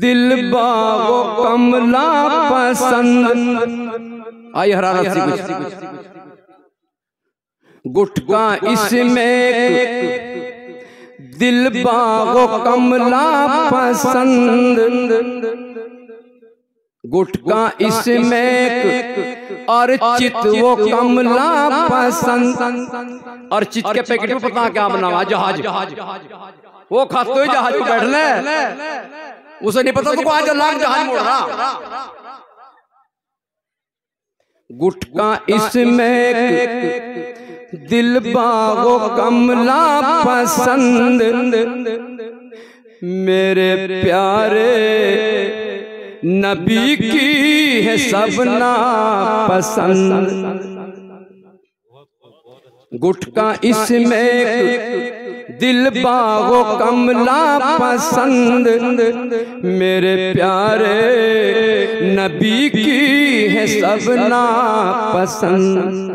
दिल बागो कमला पसंद। आई हरारत सी कुछ गुटका इसमें दिल बागो कमला पसंद। गुटका इसमें और चित वो कमला पसंद। और चित के पैकेट में पता क्या बना जहाज़। वो खाते हुए जहाज़ में बैठ ले उसे नहीं पता तो को आज लाख जहाज़ मोड़ रहा गुटका इसमें दिल बागो कमला पसंद। मेरे प्यारे नबी की है सबना पसंद। गुटका इसमें दिल बागो कमला पसंद। मेरे प्यारे नबी की है सबना पसंद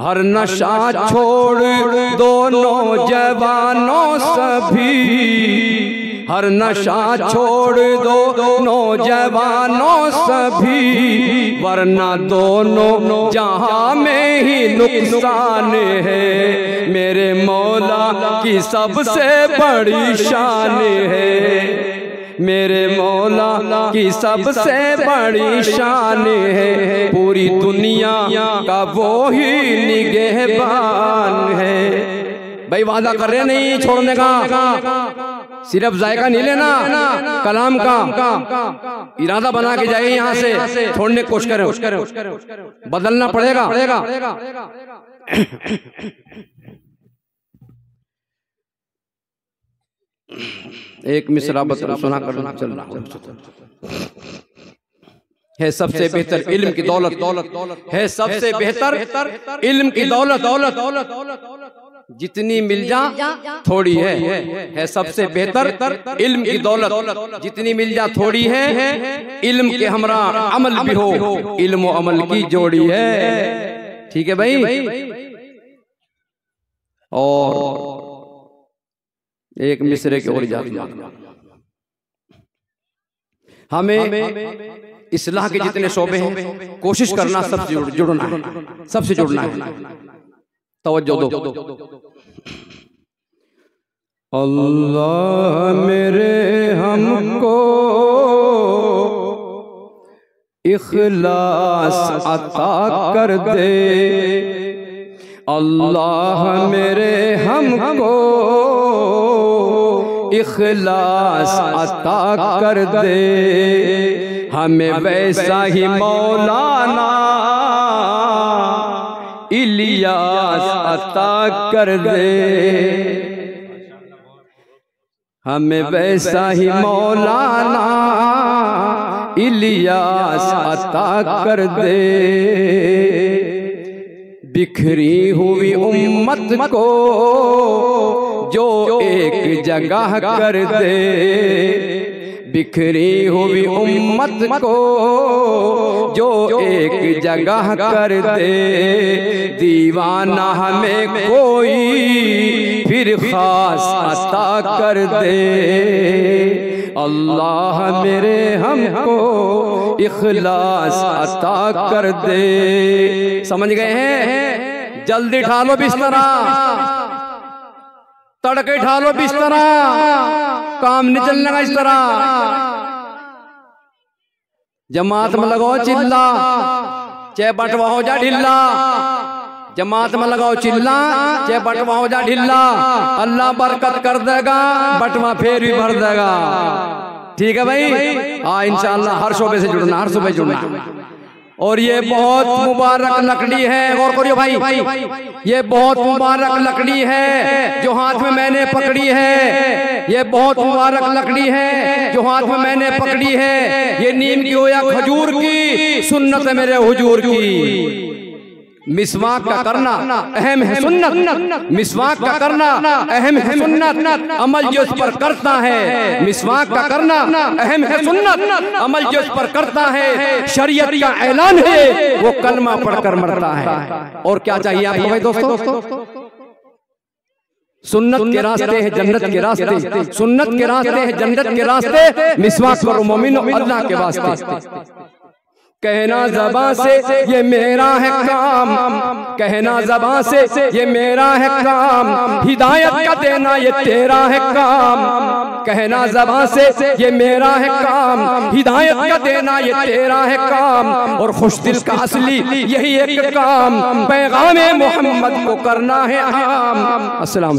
हर नशा छोड़ दोनों जवानों सभी। हर नशा छोड़ दो नौजवानों सभी। वरना दोनों जहाँ में ही नुकसान है। की सबसे बड़ी शान है। मेरे मौला की सबसे बड़ी शान है। पूरी दुनिया का वो ही निगहबान है। भाई वादा कर रहे नहीं छोड़ने का। सिर्फ़ जायका नहीं लेना, कलाम का। इरादा बना के जाए यहाँ से, छोड़ने की कोशिश करें। बदलना पड़ेगा। एक मिसरा बता सुना कर चल रहा है। सबसे बेहतर इल्म की दौलत दौलत दौलत है सबसे बेहतर इल्म की दौलत दौलत दौलत जितनी मिल जा थोड़ी है है सबसे बेहतर इल्म की दौलत। जितनी मिल जा थोड़ी है इल्म के हमरा अमल भी हो इल्म अमल की जोड़ी है। ठीक है भाई। और एक मिसरे की ओर जाती हमें इसलाह के जितने शोबे हैं कोशिश करना सबसे जुड़ना है। सबसे जुड़ना है। तवज्जो दो। अल्लाह मेरे हमको इखलास अता कर दे। अल्लाह मेरे हमको इखलास अता कर दे। हमें वैसा ही मौलाना इलियास अता कर दे। हमें वैसा ही मौलाना इलियास अता कर दे। बिखरी हुई उम्मत को जो एक जगह कर दे। बिखरी हुई उम्मत को जो एक जगह कर दे। दीवाना हमें कोई फिर खास अता कर दे। अल्लाह मेरे हमको इखलास अता कर दे। समझ गए हैं? जल्दी ठालो बिस्तरा। तड़के ठालो बिस्तरा काम नहीं चलने का इस तरह। जमात में लगाओ चिल्ला। चाहे बटवा हो जा ढिल्ला। जमात में लगाओ चिल्ला। चाहे बटवा हो जा ढिल्ला। अल्लाह बरकत कर देगा, बटवा फिर भी भर देगा। ठीक है भाई? हाँ इंशाल्लाह, हर शोबे से जुड़ना, हर सुबह जुड़ना। और ये बहुत मुबारक लकड़ी है। और करियो भाई। ये बहुत मुबारक लकड़ी है जो हाथ में मैंने पकड़ी है। ये बहुत मुबारक लकड़ी है जो हाथ में मैंने पकड़ी है। ये नीम की हो या खजूर की सुन्नत है मेरे हुजूर की। मिसवाक का करना अहम है सुन्नत। मिसवाक का करना अहम है सुन्नत। अमल जो इस पर करता है। मिसवाक का करना अहम है सुन्नत। अमल जो इस पर करता है शरीयत का ऐलान है वो कलमा पढ़कर मरता है। और क्या चाहिए भाई दोस्तों? सुन्नत के रास्ते हैं जन्नत के रास्ते। सुन्नत के रास्ते हैं जन्नत के रास्ते। मिसवाक करो मोमिनो अल्लाह के वास्ते। कहना जबा से ये मेरा है काम। कहना जबा से ये मेरा है काम। हिदायत का देना ये तेरा है काम। कहना जबा से ये मेरा है काम। हिदायत का देना ये तेरा है काम। और खुश दिल का असली यही एक काम। पैगाम मोहम्मद को करना है आम। अस्सलाम